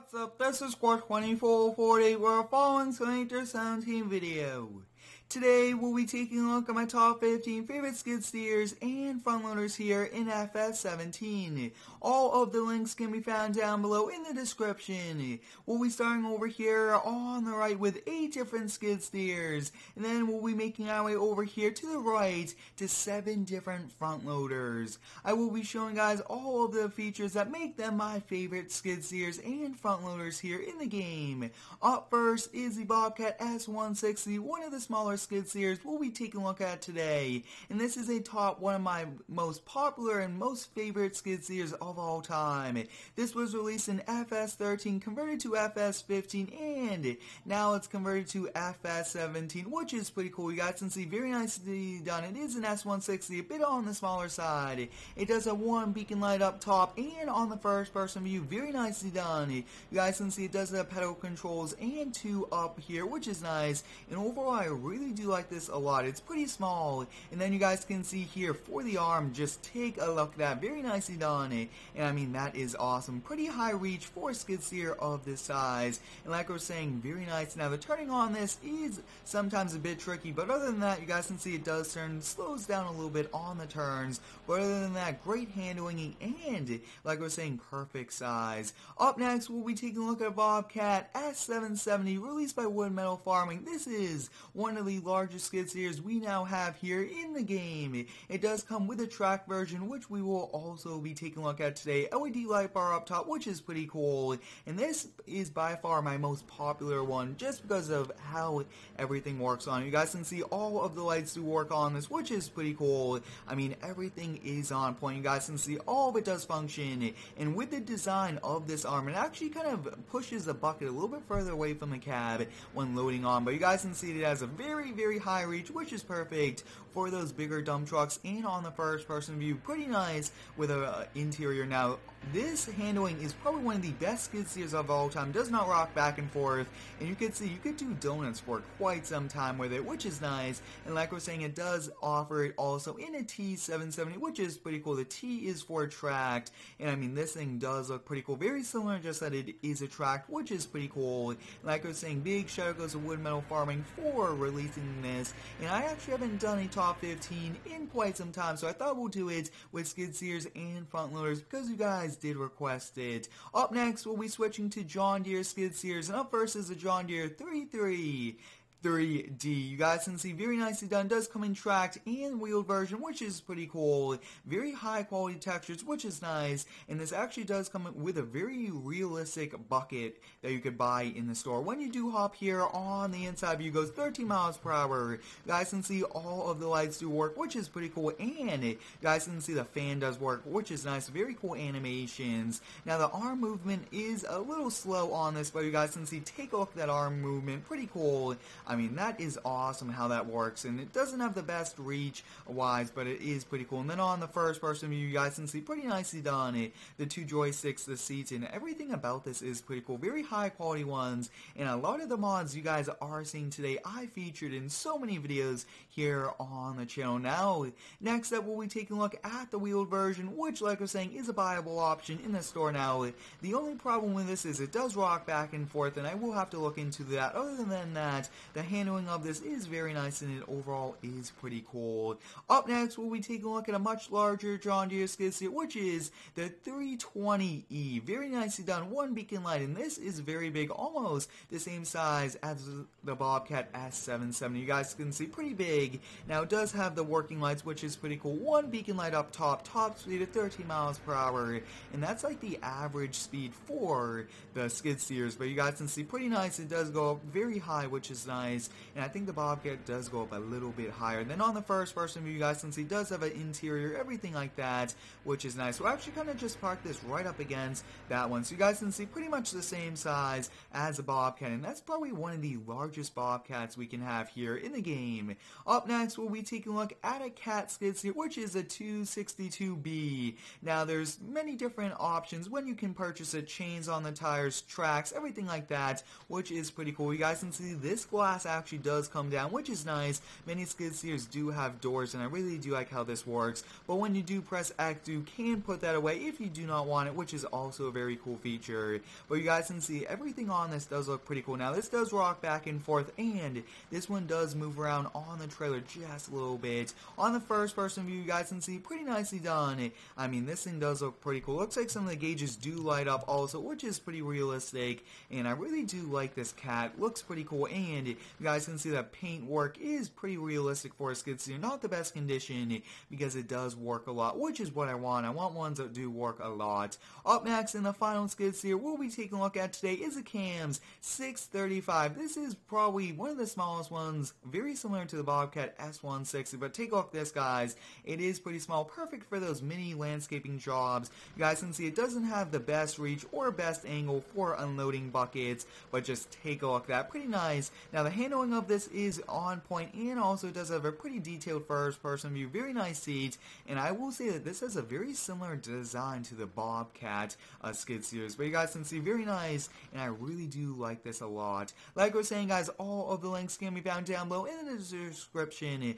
What's up, this is Square 2448, we're Farming Simulator 17 video. Today, we'll be taking a look at my top 15 favorite skid steers and front loaders here in FS17. All of the links can be found down below in the description. We'll be starting over here on the right with 8 different skid steers, and then we'll be making our way over here to the right to 7 different front loaders. I will be showing guys all of the features that make them my favorite skid steers and front loaders here in the game. Up first is the Bobcat S160, one of the smaller skid steers we'll be taking a look at today. And this is a top one of my most popular and most favorite skid steers of all time. This was released in FS13, converted to FS15, and now it's converted to FS17, which is pretty cool. You guys can see very nicely done. It is an S160, a bit on the smaller side. It does have one beacon light up top and on the first person view, very nicely done. You guys can see it does have pedal controls and two up here, which is nice. And overall, I really do like this a lot. It's pretty small. And then you guys can see here for the arm, just take a look at that. Very nicely done. And I mean, that is awesome. Pretty high reach for skid steer of this size. And like I was saying, very nice. Now, the turning on this is sometimes a bit tricky, but other than that, you guys can see it does turn, slows down a little bit on the turns. But other than that, great handling and, like I was saying, perfect size. Up next, we'll be taking a look at a Bobcat S770 released by Wood Meadow Farming. This is one of the largest skid steers we now have here in the game. It does come with a track version, which we will also be taking a look at today. LED light bar up top, which is pretty cool. And this is by far my most popular one, just because of how everything works on. You guys can see all of the lights do work on this, which is pretty cool. I mean, everything is on point. You guys can see all of it does function. And with the design of this arm, it actually kind of pushes the bucket a little bit further away from the cab when loading on. But you guys can see it has a very, very very high reach, which is perfect for those bigger dump trucks and on the first person view. Pretty nice with a uh, interior. Now, this handling is probably one of the best skid steers of all time. Does not rock back and forth. And you can see you could do donuts for quite some time with it, which is nice. And like I was saying, it does offer it also in a T770, which is pretty cool. The T is for tracked. And I mean, this thing does look pretty cool. Very similar, just that it is a tracked, which is pretty cool. Like I was saying, big shout out goes to Wood Meadow Farming for releasing this. And I actually haven't done a top 15 in quite some time, so I thought we'll do it with skid steers and front loaders because you guys did request it. Up next, we'll be switching to John Deere skid steers, and up first is the John Deere 33. 3D. You guys can see very nicely done. Does come in tracked and wheeled version, which is pretty cool. Very high quality textures, which is nice. And this actually does come with a very realistic bucket that you could buy in the store. When you do hop here on the inside view, goes 13 miles per hour. You guys can see all of the lights do work, which is pretty cool. And you guys can see the fan does work, which is nice. Very cool animations. Now the arm movement is a little slow on this, but you guys can see, take a look at that arm movement. Pretty cool. I mean, that is awesome how that works, and it doesn't have the best reach wise, but it is pretty cool. And then on the first person view, you guys can see pretty nicely done. It the two joysticks, the seats, and everything about this is pretty cool. Very high quality ones, and a lot of the mods you guys are seeing today, I featured in so many videos here on the channel. Now, next up, we'll be taking a look at the wheeled version, which, like I was saying, is a viable option in the store now. The only problem with this is it does rock back and forth, and I will have to look into that. Other than that, handling of this is very nice and it overall is pretty cool. Up next, we'll be taking a look at a much larger John Deere skid steer, which is the 320E. Very nicely done, one beacon light, and this is very big, almost the same size as the Bobcat S770. You guys can see pretty big. Now, it does have the working lights, which is pretty cool. One beacon light up top, top speed of 13 miles per hour, and that's like the average speed for the skid steers, but you guys can see pretty nice. It does go up very high, which is nice And I think the Bobcat does go up a little bit higher. Then on the first person view, you guys can see does have an interior, everything like that, which is nice. We'll actually kind of just park this right up against that one. So you guys can see pretty much the same size as a Bobcat. And that's probably one of the largest Bobcats we can have here in the game. Up next, we'll be taking a look at a cat skid steer, which is a 262B. Now, there's many different options when you can purchase it. Chains on the tires, tracks, everything like that, which is pretty cool. You guys can see this glass glass actually does come down, which is nice. Many skid steers do have doors, and I really do like how this works. But when you do press X, you can put that away if you do not want it, which is also a very cool feature. But you guys can see everything on this does look pretty cool. Now, this does rock back and forth, and this one does move around on the trailer just a little bit. On the first person view, you guys can see pretty nicely done. I mean, this thing does look pretty cool. Looks like some of the gauges do light up also, which is pretty realistic. And I really do like this cat. Looks pretty cool. And you guys can see that paint work is pretty realistic for a skid steer. Not the best condition because it does work a lot, which is what I want. I want ones that do work a lot. Up next in the final skid steer we'll be taking a look at today is a CAMS 635. This is probably one of the smallest ones, very similar to the Bobcat S160, but take a look at this, guys. It is pretty small, perfect for those mini landscaping jobs. You guys can see it doesn't have the best reach or best angle for unloading buckets, but just take a look at that. Pretty nice. Now, the handling of this is on point and also does have a pretty detailed first-person view. Very nice seats, and I will say that this has a very similar design to the Bobcat uh, skid steers, but you guys can see very nice, and I really do like this a lot. Like I was saying, guys, all of the links can be found down below in the description.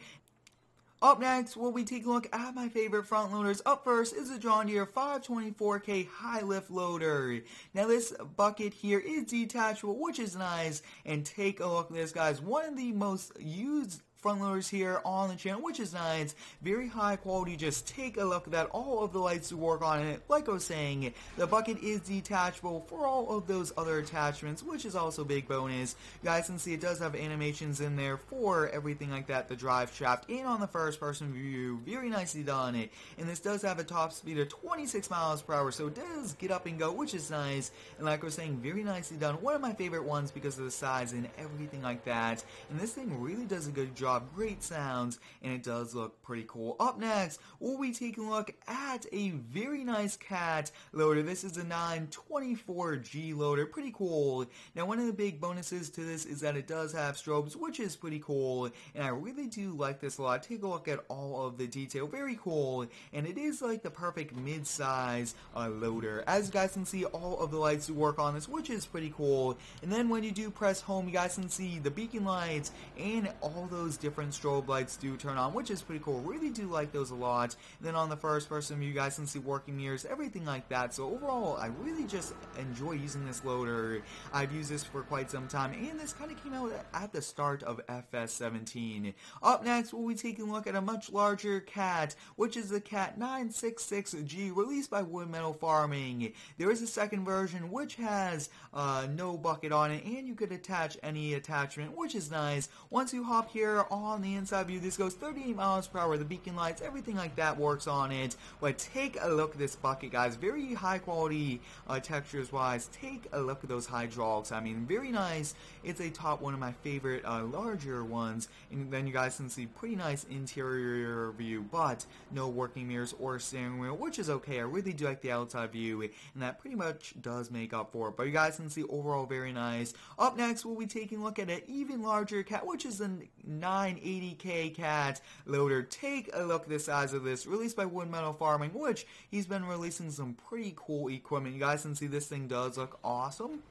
Up next, we'll be taking a look at my favorite front loaders. Up first is the John Deere 524K high lift loader. Now this bucket here is detachable, which is nice. And take a look at this, guys. One of the most used front loaders here on the channel, which is nice. Very high quality. Just take a look at that. All of the lights work on it. Like I was saying, the bucket is detachable for all of those other attachments, which is also a big bonus. You guys can see it does have animations in there for everything like that. The drive shaft and on the first person view. Very nicely done. And this does have a top speed of 26 miles per hour, so it does get up and go, which is nice. And like I was saying, very nicely done. One of my favorite ones because of the size and everything like that. And this thing really does a good job great sounds, and it does look pretty cool. Up next, we'll be taking a look at a very nice cat loader. This is a 924G loader, pretty cool. Now, one of the big bonuses to this is that it does have strobes, which is pretty cool, and I really do like this a lot. Take a look at all of the detail, very cool, and it is like the perfect mid-size uh, loader. As you guys can see, all of the lights do work on this, which is pretty cool, and then when you do press home, you guys can see the beacon lights and all those different strobe lights do turn on, which is pretty cool. Really do like those a lot. And then on the first person you guys can see working mirrors, everything like that. So overall, I really just enjoy using this loader. I've used this for quite some time, and this kind of came out at the start of FS17. Up next, we'll be taking a look at a much larger cat, which is the Cat 966G, released by Wood Meadow Farming. There is a second version, which has uh, no bucket on it, and you could attach any attachment, which is nice. Once you hop here on the inside view. This goes 38 miles per hour. The beacon lights, everything like that works on it. But take a look at this bucket, guys. Very high quality uh, textures wise. Take a look at those hydraulics. I mean, very nice. It's a top one of my favorite uh, larger ones. And then you guys can see pretty nice interior view, but no working mirrors or steering wheel, which is okay. I really do like the outside view, and that pretty much does make up for it. But you guys can see overall very nice. Up next, we'll be taking a look at an even larger cat, which is the 980K cat loader. Take a look at the size of this, released by Wood Meadow Farming, which he's been releasing some pretty cool equipment. You guys can see this thing does look awesome.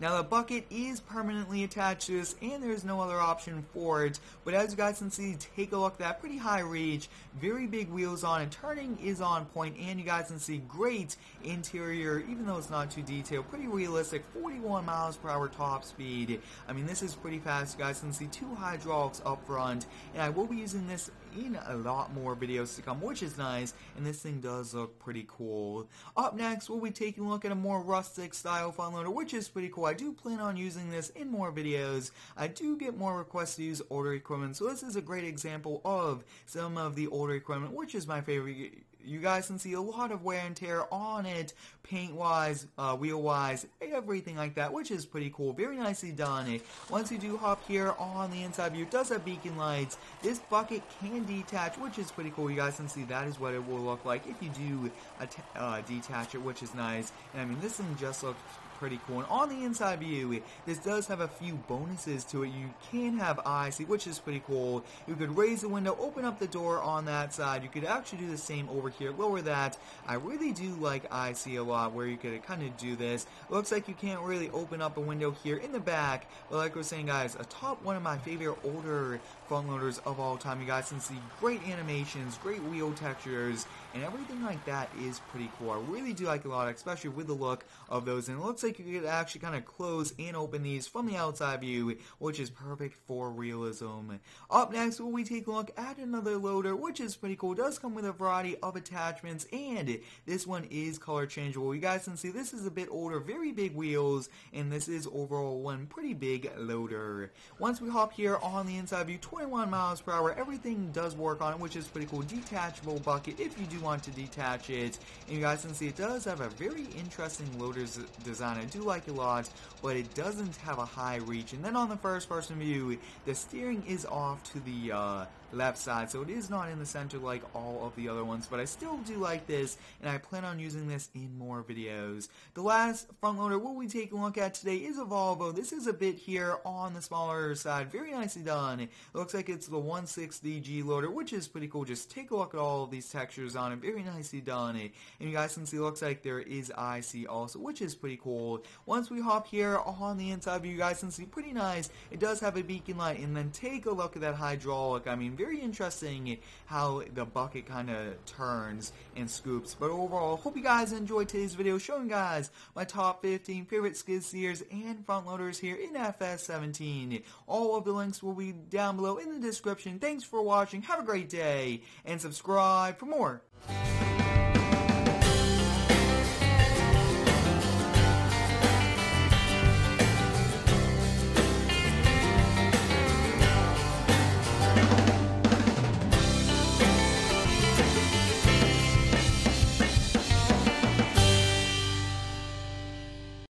Now the bucket is permanently attached to this and there's no other option for it, but as you guys can see, take a look at that, pretty high reach, very big wheels on and turning is on point and you guys can see great interior, even though it's not too detailed, pretty realistic, 41 miles per hour top speed. I mean this is pretty fast, you guys can see two hydraulics up front and I will be using this in a lot more videos to come, which is nice, and this thing does look pretty cool. Up next, we'll be taking a look at a more rustic style front loader, which is pretty cool. I do plan on using this in more videos. I do get more requests to use older equipment, so this is a great example of some of the older equipment, which is my favorite you guys can see a lot of wear and tear on it, paint-wise, uh, wheel-wise, everything like that, which is pretty cool. Very nicely done. Once you do hop here on the inside view, it does have beacon lights. This bucket can detach, which is pretty cool. You guys can see that is what it will look like if you do uh, detach it, which is nice. And I mean, this thing just looks pretty cool. And on the inside view, this does have a few bonuses to it. You can have IC, which is pretty cool. You could raise the window, open up the door on that side. You could actually do the same over here, lower that. I really do like IC a lot, where you could kind of do this. Looks like you can't really open up a window here in the back, but like I was saying, guys, a top one of my favorite older front loaders of all time. You guys can see great animations, great wheel textures, and everything like that is pretty cool. I really do like a lot, especially with the look of those. And it looks like you could actually kind of close and open these from the outside view, which is perfect for realism. Up next, we take a look at another loader, which is pretty cool. It does come with a variety of attachments, and this one is color changeable. You guys can see this is a bit older, very big wheels, and this is overall one pretty big loader. Once we hop here on the inside view, 21 miles per hour, everything does work on it, which is pretty cool. Detachable bucket if you do want to detach it. And you guys can see it does have a very interesting loader's design. I do like it a lot, but it doesn't have a high reach. And then on the first person view, the steering is off to the uh, left side, so it is not in the center like all of the other ones, but I still do like this, and I plan on using this in more videos. The last front loader what we'll be taking a look at today is a Volvo. This is a bit here on the smaller side, very nicely done. It looks like it's the L60G loader, which is pretty cool. Just take a look at all of these textures on it, very nicely done. And you guys can see it looks like there is IC also, which is pretty cool. Once we hop here on the inside view, you guys can see pretty nice. It does have a beacon light, and then take a look at that hydraulic. I mean, very interesting how the bucket kind of turns and scoops. But overall, hope you guys enjoyed today's video showing guys my top 15 favorite skid steers and front loaders here in FS17. All of the links will be down below in the description. Thanks for watching. Have a great day and subscribe for more.